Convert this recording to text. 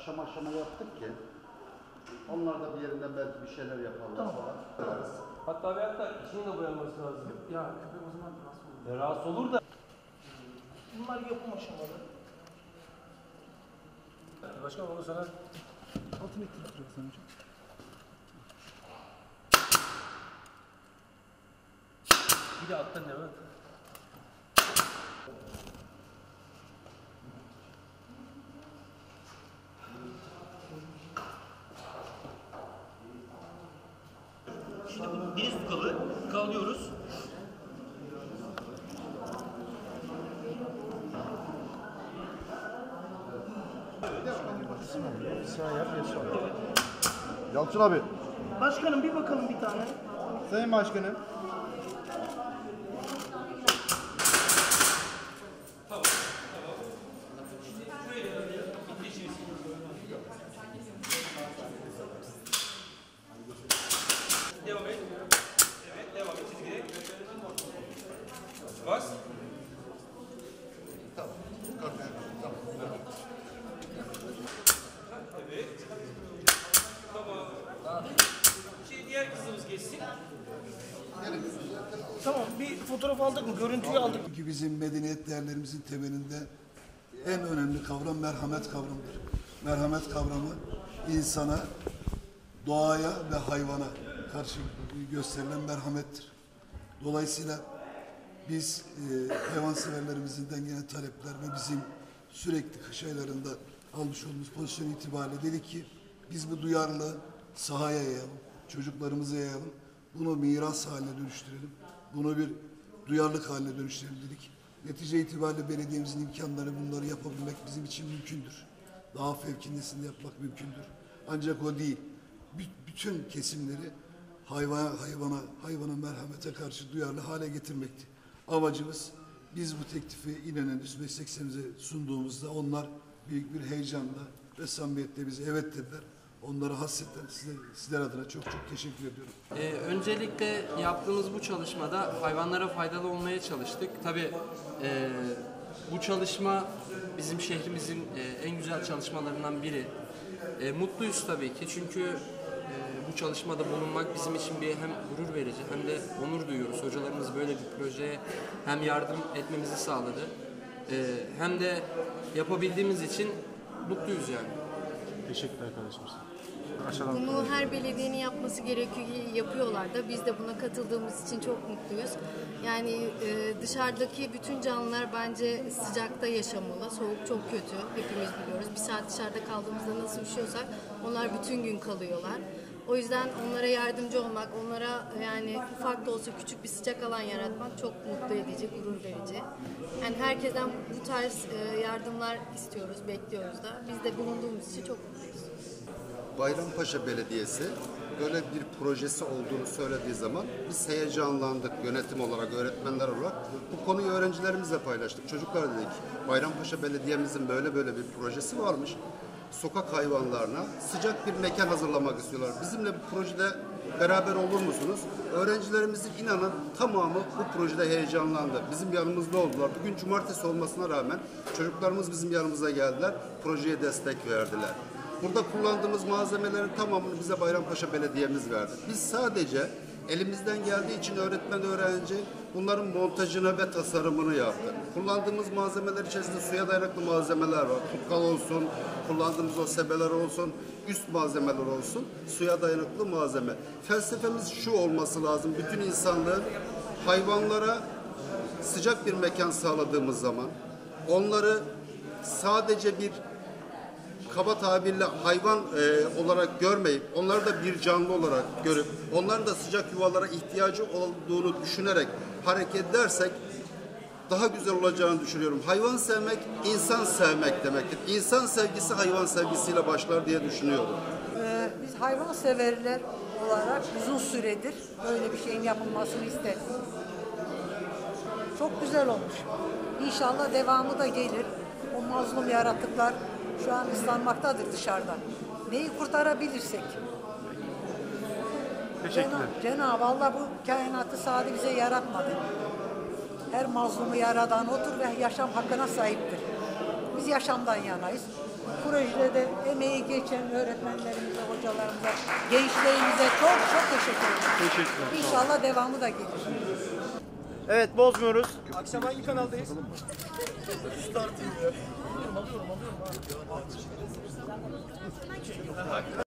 aşama aşama yaptık ki onlar da bir yerinden belki bir şeyler yaparlar Tamam. falan. Hatta ve hatta içinin de boyanması lazım. Ya köpek o zaman rahatsız olur. Rahatsız olur da. Bunlar yapım aşamaları. Başkan onu sana Altını ettirip duruyor hocam. bir de alttan ne var? Deniz tukalı kalıyoruz. Yalçın abi. Başkanım bir bakalım bir tane. Sayın Başkanım. Bas. Evet. Tamam. Şimdi diğer kızımız geçsin. Tamam bir fotoğraf aldık mı? Görüntüyü aldık. Çünkü bizim medeniyet değerlerimizin temelinde en önemli kavram merhamet kavramıdır. Merhamet kavramı insana, doğaya ve hayvana karşı gösterilen merhamettir. Dolayısıyla biz e, hayvanseverlerimizden gelen talepler ve bizim sürekli kış aylarında almış olduğumuz pozisyon itibariyle dedik ki biz bu duyarlılığı sahaya yayalım, çocuklarımıza yayalım, bunu miras haline dönüştürelim, bunu bir duyarlılık haline dönüştürelim dedik. Netice itibariyle belediyemizin imkanları bunları yapabilmek bizim için mümkündür. Daha fevkindesini yapmak mümkündür. Ancak o değil. Bü- Bütün kesimleri hayvana, hayvana, hayvana merhamete karşı duyarlı hale getirmekti. Amacımız biz bu teklifi İnönü'nüz mesleklerimize sunduğumuzda onlar büyük bir heyecanla ve samimiyetle bize evet dediler. Onlara hasretten size, sizler adına çok çok teşekkür ediyorum. Ee, öncelikle yaptığımız bu çalışmada hayvanlara faydalı olmaya çalıştık. Tabii e, bu çalışma bizim şehrimizin e, en güzel çalışmalarından biri. E, mutluyuz tabii ki çünkü bu çalışmada bulunmak bizim için bir hem gurur verici hem de onur duyuyoruz. Hocalarımız böyle bir projeye hem yardım etmemizi sağladı e, hem de yapabildiğimiz için mutluyuz yani. Teşekkür arkadaşımız. Aşağıdan Bunu her belediyenin yapması gerekiyor, yapıyorlar da biz de buna katıldığımız için çok mutluyuz. Yani e, dışarıdaki bütün canlılar bence sıcakta yaşamalı. Soğuk çok kötü, hepimiz biliyoruz. Bir saat dışarıda kaldığımızda nasıl üşüyorsak onlar bütün gün kalıyorlar. O yüzden onlara yardımcı olmak, onlara yani ufak da olsa küçük bir sıcak alan yaratmak çok mutlu edici, gurur verici. Yani herkesten bu tarz e, yardımlar istiyoruz, bekliyoruz da. Biz de bulunduğumuz için çok mutluyuz. Bayrampaşa Belediyesi böyle bir projesi olduğunu söylediği zaman biz heyecanlandık yönetim olarak, öğretmenler olarak. Bu konuyu öğrencilerimizle paylaştık. Çocuklar dedik, Bayrampaşa Belediye'mizin böyle böyle bir projesi varmış. Sokak hayvanlarına sıcak bir mekan hazırlamak istiyorlar. Bizimle bu projede beraber olur musunuz? Öğrencilerimizin inanın tamamı bu projede heyecanlandı. Bizim yanımızda oldular. Bugün cumartesi olmasına rağmen çocuklarımız bizim yanımıza geldiler. Projeye destek verdiler. Burada kullandığımız malzemelerin tamamını bize Bayrampaşa Belediye'miz verdi. Biz sadece elimizden geldiği için öğretmen öğrenci bunların montajını ve tasarımını yaptı. Kullandığımız malzemeler içerisinde suya dayanıklı malzemeler var. Tutkal olsun, kullandığımız o sebeler olsun, üst malzemeler olsun, suya dayanıklı malzeme. Felsefemiz şu olması lazım. Bütün insanlığın hayvanlara sıcak bir mekan sağladığımız zaman onları sadece bir kaba tabirle hayvan e, olarak görmeyip onları da bir canlı olarak görüp onların da sıcak yuvalara ihtiyacı olduğunu düşünerek hareket edersek daha güzel olacağını düşünüyorum. Hayvan sevmek insan sevmek demektir. İnsan sevgisi hayvan sevgisiyle başlar diye düşünüyorum. Ee, biz hayvan severler olarak uzun süredir böyle bir şeyin yapılmasını istedik. Çok güzel olmuş. İnşallah devamı da gelir. O mazlum yaratıklar şu an ıslanmaktadır dışarıda. Neyi kurtarabilirsek. Teşekkürler. Cenab- Cenab-ı Allah bu kainatı sadece bize yaratmadı. Her mazlumu yaradan odur ve yaşam hakkına sahiptir. Biz yaşamdan yanayız. projede de emeği geçen öğretmenlerimize, hocalarımıza, gençlerimize çok çok teşekkür ederim. Teşekkürler. İnşallah devamı da gelir. Evet bozmuyoruz. Akşam hangi kanaldayız?